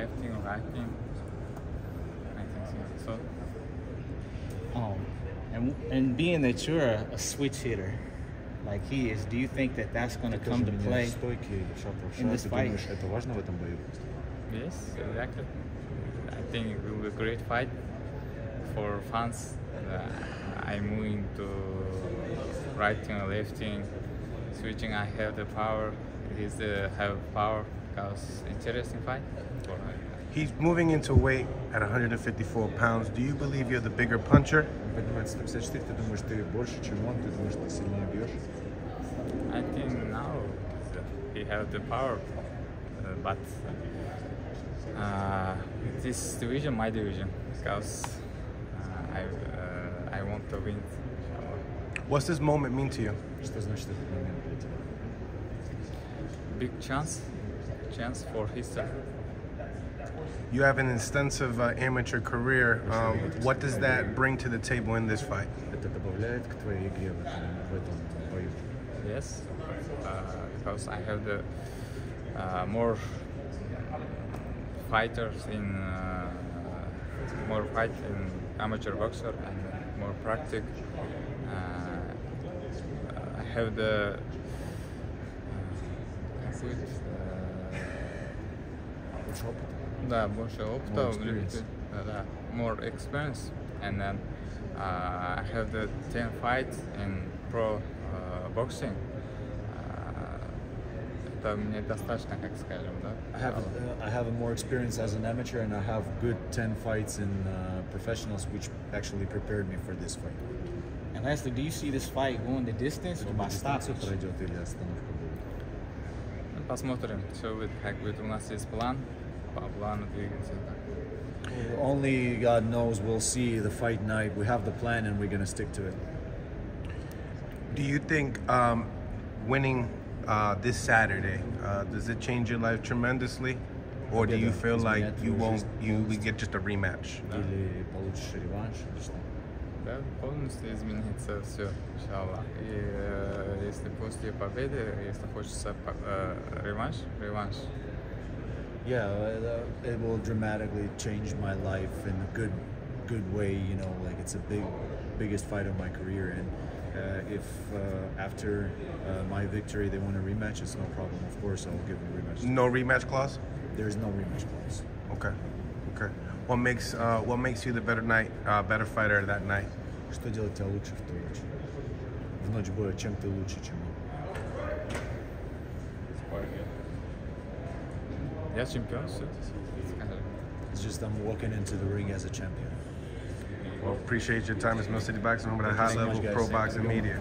lifting or racking. I think so. Oh, and and being that you're a, a switch hitter, like he is, do you think that that's going to come to play in this fight? Yes, exactly. I think it will be a great fight for fans. Uh, I'm moving to righting, lefting, switching. I have the power. It is have power because interesting fight. For, He's moving into weight at 154 pounds. Do you believe you're the bigger puncher? Он поднимается 154, ты думаешь, ты больше, чем он, ты думаешь, ты сильнее бьешь? I think now he have the power, uh, but uh, this division, my division, because uh, I uh, I want to win. inshallah. What's this moment mean to you? Что значит этот момент для тебя? Big chance, chance for history. You have an extensive uh, amateur career. Um, what does that bring to the table in this fight? Yes, uh, because I have the uh, more fighters in uh, more fight in amateur boxer and more practice. Uh, I have the uh, Больше опыта? uh, да, больше опыта, More experience. да, да, more experience, and then uh, I have the 10 fights in pro uh, boxing. Uh, это мне достаточно, как скажем, да? I have, uh, I have a more experience as an amateur and I have good 10 fights in uh, professionals which actually prepared me for this fight. And lastly, do you see this fight going the distance or by Дистанцию stoppage? пройдет или остановка будет? Ну, Посмотрим, все будет, как будет. У нас есть план, по плану двигаемся. Only God knows. We'll see the fight night. We have the plan and we're going to stick to it. Do you think um, winning uh, this Saturday uh, does it change your life tremendously, or do you feel like you won't? You we get just a rematch? Или получишь реванш, или что? Да, полностью изменится все, иншаллах. И э, если после победы, если хочется по- э, реванш, реванш. Yeah, uh, it will dramatically change my life in a good, good way. You know, like it's a big, biggest fight of my career, and uh, if uh, after uh, my victory they want a rematch, it's no problem. Of course, I'll give a rematch. No rematch clause. There is no rematch clause. Okay, okay. What makes uh, what makes you the better night, uh, better fighter that night? Что делает тебя лучше в ту ночь? В ночь боя, чем ты лучше, чем он? Yeah, champion. It's just I'm walking into the ring as a champion. Well, appreciate your time as Mill City Boxing Home at a high level much, pro boxing media.